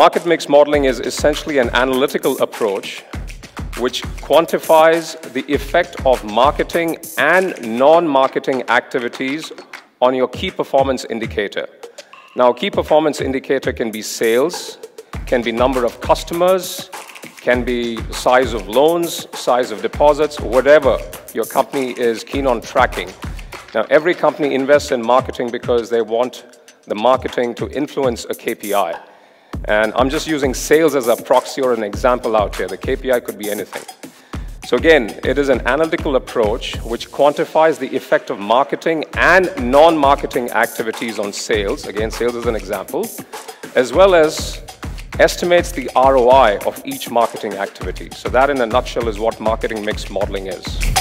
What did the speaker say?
Market mix modeling is essentially an analytical approach which quantifies the effect of marketing and non-marketing activities on your key performance indicator. Now, key performance indicator can be sales, can be number of customers, can be size of loans, size of deposits, whatever your company is keen on tracking. Now, every company invests in marketing because they want the marketing to influence a KPI. And I'm just using sales as a proxy or an example out here. The KPI could be anything. So again, it is an analytical approach which quantifies the effect of marketing and non-marketing activities on sales. Again, sales is an example, as well as estimates the ROI of each marketing activity. So that in a nutshell is what marketing mix modeling is.